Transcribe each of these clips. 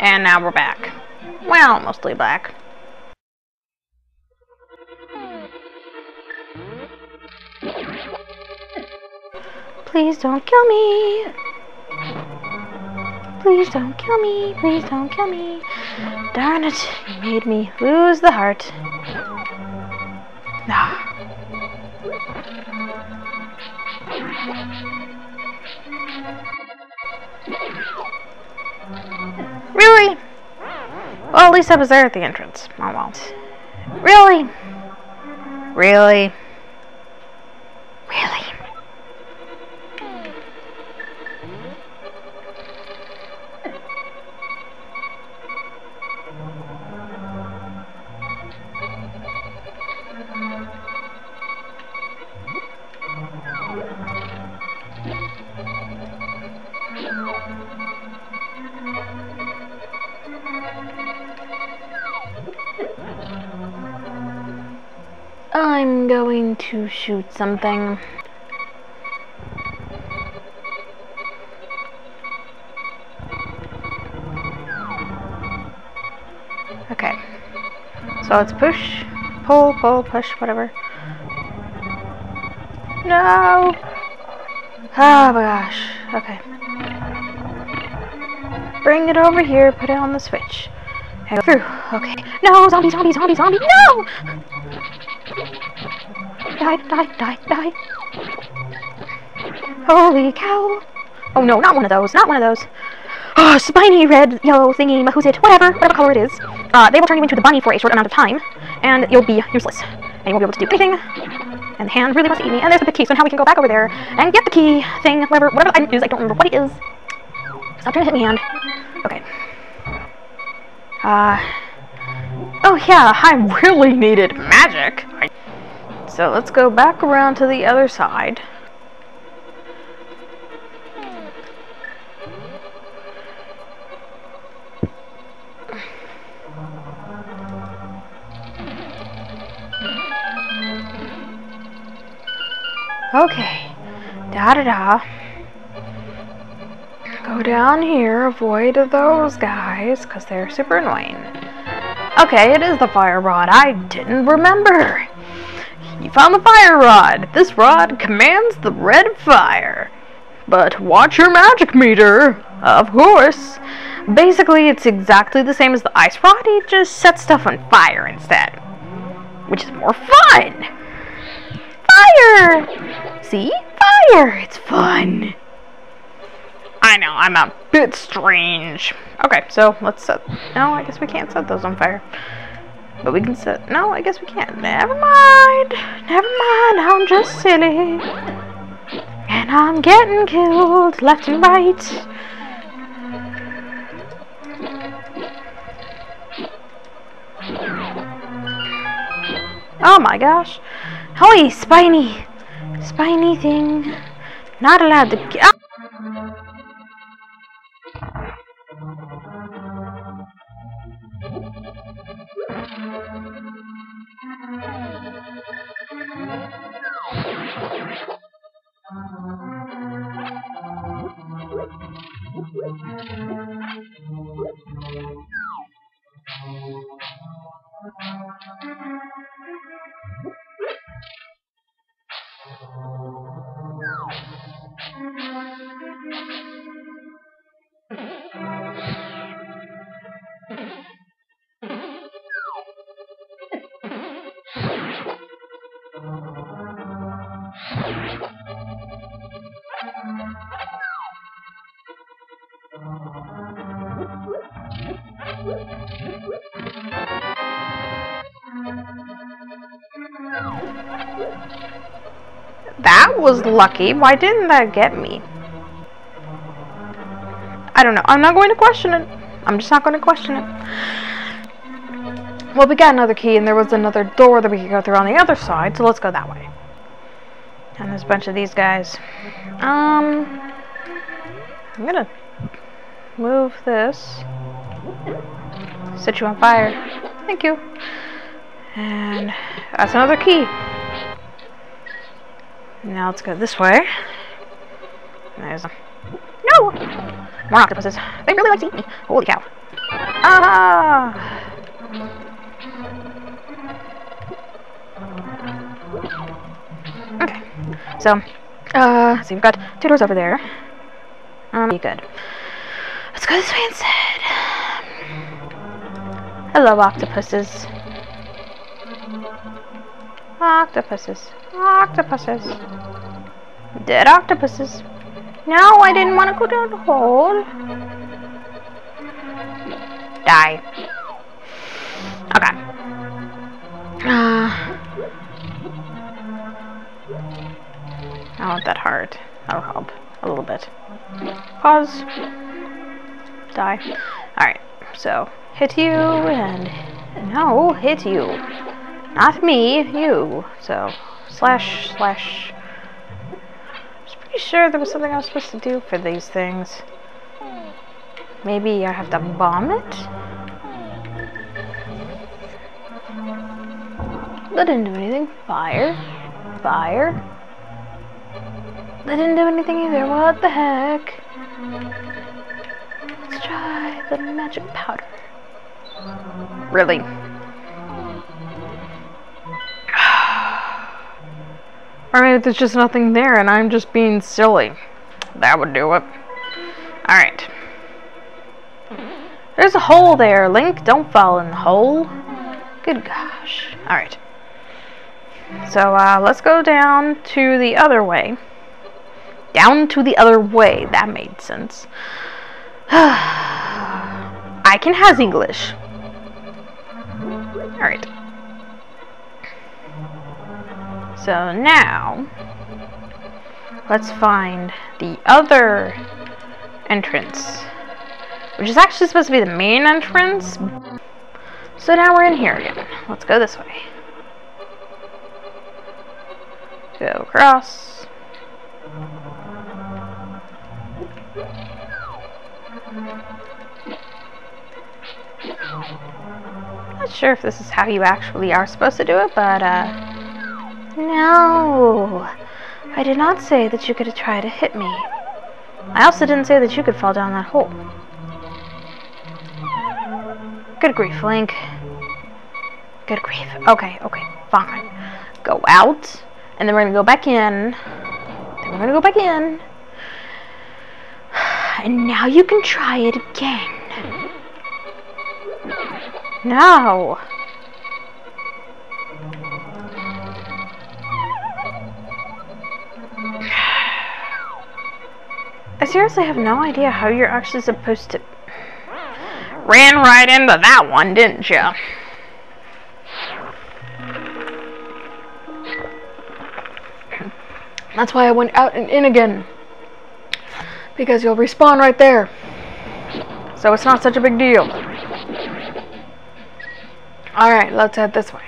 And now we're back. Well, mostly back. Please don't kill me. Please don't kill me. Please don't kill me. Darn it, you made me lose the heart. Ah. Really? Well, at least I was there at the entrance. Oh well. Really? Really? Really? I'm going to shoot something. Okay. So let's push, pull, pull, push, whatever. No! Oh my gosh. Okay. Bring it over here, put it on the switch. And go through. Okay. No! Zombie, zombie, zombie, zombie! No! Die, die, die, die. Holy cow. Oh no, not one of those, not one of those. Oh, spiny red, yellow thingy, mahoosit, whatever, whatever color it is. Uh, they will turn you into the bunny for a short amount of time, and you'll be useless. And you won't be able to do anything. And the hand really wants to eat me. And there's the big key, so now we can go back over there and get the key thing, whatever, whatever item is, I don't remember what it is. Stop trying to hit me, hand. Okay. Uh... Oh yeah, I really needed magic. So let's go back around to the other side. Okay. Da da da. Go down here, avoid those guys, because they're super annoying. Okay, it is the fire rod. I didn't remember. You found the fire rod. This rod commands the red fire. But watch your magic meter. Of course. Basically, it's exactly the same as the ice rod. It just sets stuff on fire instead. Which is more fun. Fire! See? Fire! It's fun. I know, I'm a bit strange. Okay, so let's set... No, I guess we can't set those on fire. But we can set... No, I guess we can't. Never mind. Never mind, I'm just silly. And I'm getting killed left and right. Oh my gosh. Holy spiny. Spiny thing. Not allowed to... Oh. That was lucky. Why didn't that get me? I don't know. I'm not going to question it. I'm just not going to question it. Well, we got another key, and there was another door that we could go through on the other side, so let's go that way. And there's a bunch of these guys. Um, I'm gonna move this. Set you on fire. Thank you. And that's another key. Now let's go this way. There's a... No! More octopuses. They really like to eat me. Holy cow. Ah! Okay. So, uh, so you've got two doors over there. Um, good. Let's go this way instead. Hello, octopuses. Octopuses. Octopuses. Dead octopuses. No, I didn't want to go down the hole. Die. Okay. Uh, I want that heart. That'll help a little bit. Pause. Die. Alright, so hit you and no, hit you. Not me, you. So slash slash. I was pretty sure there was something I was supposed to do for these things. Maybe I have to bomb it? That didn't do anything. Fire. Fire. That didn't do anything either. What the heck? Let's try the magic powder. Really? Or maybe there's just nothing there and I'm just being silly. That would do it. Alright. There's a hole there, Link. Don't fall in the hole. Good gosh. Alright. So, uh, let's go down to the other way. Down to the other way. That made sense. I can has English. Alright. So now, let's find the other entrance, which is actually supposed to be the main entrance. So now we're in here again. Let's go this way. Go across. Sure if this is how you actually are supposed to do it, but uh, no, I did not say that you could try to hit me. I also didn't say that you could fall down that hole. Good grief, Link. Good grief. Okay, okay, fine. Go out, and then we're gonna go back in. Then we're gonna go back in. And now you can try it again. No. I seriously have no idea how you're actually supposed to... Ran right into that one, didn't you? That's why I went out and in again. Because you'll respawn right there. So it's not such a big deal. Alright, let's head this way.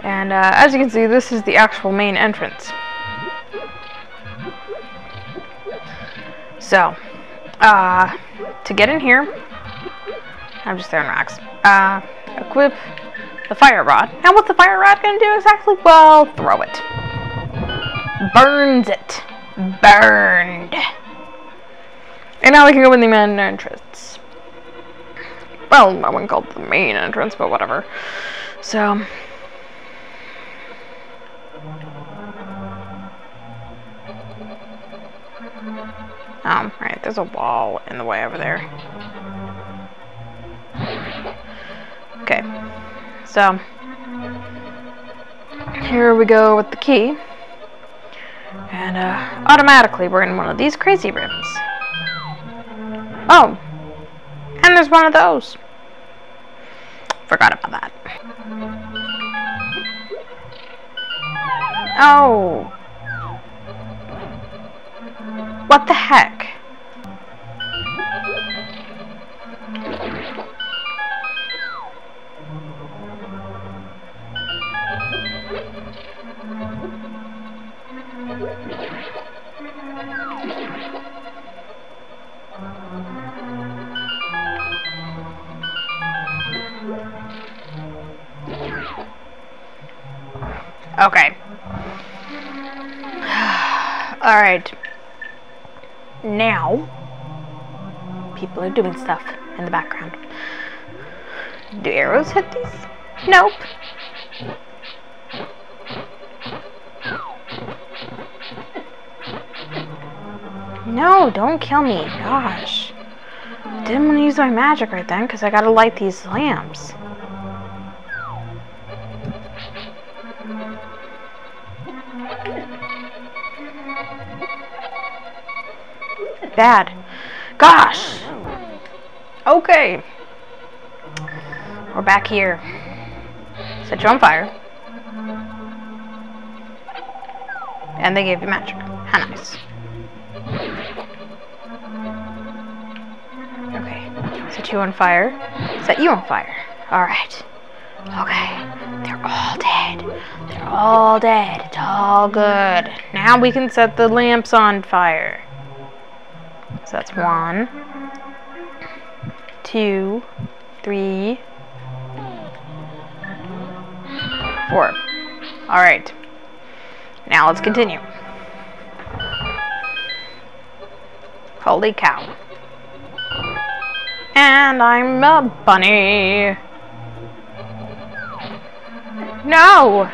And uh, as you can see, this is the actual main entrance. So, uh, to get in here, I'm just throwing rocks. Uh, equip the fire rod. Now what's the fire rod going to do exactly? Well, throw it. Burns it. Burned. And now we can go in the main entrance. Well, I wouldn't call it the main entrance, but whatever. So, Um, right, there's a wall in the way over there. Okay, so here we go with the key. And uh, automatically we're in one of these crazy rooms. Oh, there's one of those. Forgot about that. Oh, what the heck? All right now people are doing stuff. in the background. Do arrows hit these? Nope. No, don't kill me. Gosh. Didn't want to use my magic right then because I gotta light these lamps. Bad. Gosh! Okay. We're back here. Set you on fire. And they gave you magic. How nice. Okay. Set you on fire. Set you on fire. Alright. Okay. They're all dead. They're all dead. It's all good. Now we can set the lamps on fire. So that's one, two, three, four. All right. Now let's continue. Holy cow. And I'm a bunny. No!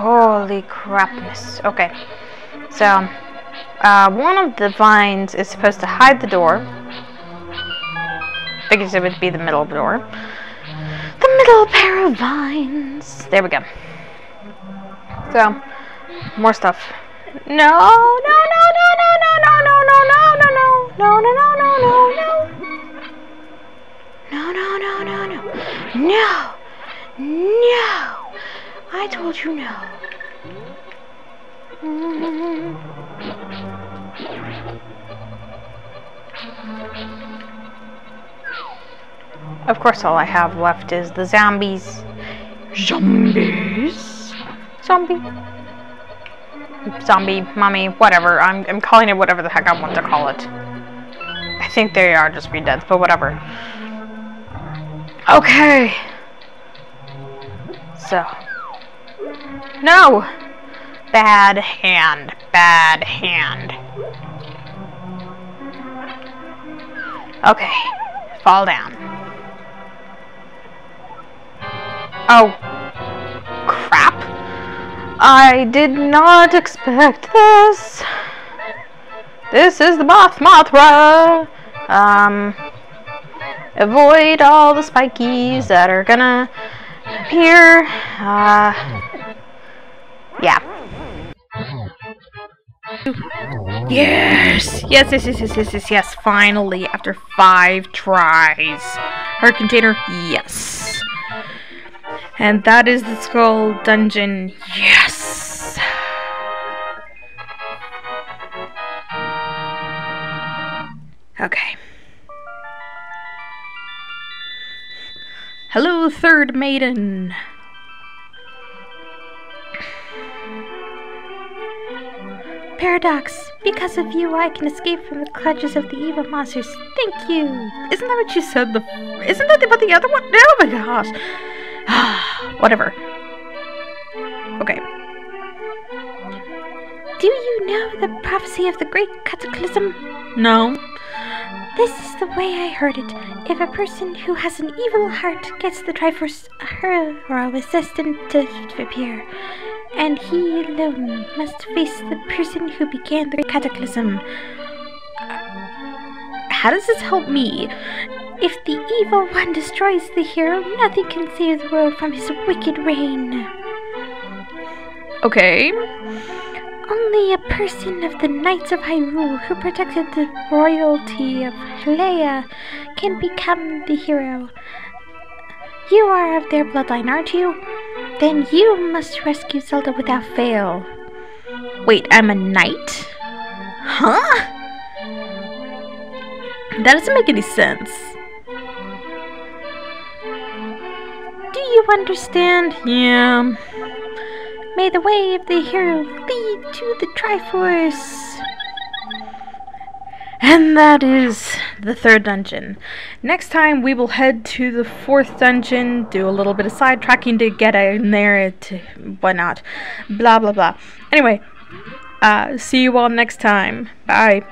Holy crapness. Okay. So, uh, one of the vines is supposed to hide the door. Because it would be the middle door. The middle pair of vines. There we go. So, more stuff. No, no, no, no, no, no, no, no, no, no, no, no, no, no, no, no, no, no. No, no, no, no, no. No. No. I told you no. Of course, all I have left is the zombies. Zombies? Zombie? Zombie, mummy, whatever. I'm, I'm calling it whatever the heck I want to call it. I think they are just redeads, but whatever. Okay. So. No! Bad hand. Bad hand. Okay. Fall down. Oh. Crap. I did not expect this. This is the Moth Mothra. Um, avoid all the spikies that are gonna appear. Uh, yeah. Yes! Yes, yes, yes, yes, yes, yes, yes, finally, after five tries. Heart container, yes. And that is the skull dungeon, yes! Okay. Hello, third maiden. Paradox, because of you I can escape from the clutches of the evil monsters. Thank you. Isn't that what you said? The isn't that about the other one? Oh my gosh. Whatever. Okay. Do you know the prophecy of the great cataclysm? No. This is the way I heard it. If a person who has an evil heart gets the Triforce, hero is destined to appear and he alone must face the person who began the cataclysm. Uh, how does this help me? If the evil one destroys the hero, nothing can save the world from his wicked reign. Okay. Only a person of the Knights of Hyrule who protected the royalty of Hylia can become the hero. You are of their bloodline, aren't you? Then you must rescue Zelda without fail. Wait, I'm a knight? Huh? That doesn't make any sense. Do you understand? Yeah. May the way of the hero lead to the Triforce. And that is the third dungeon. Next time we will head to the fourth dungeon, do a little bit of sidetracking to get in there to whatnot. Blah blah blah. Anyway, Uh, see you all next time. Bye.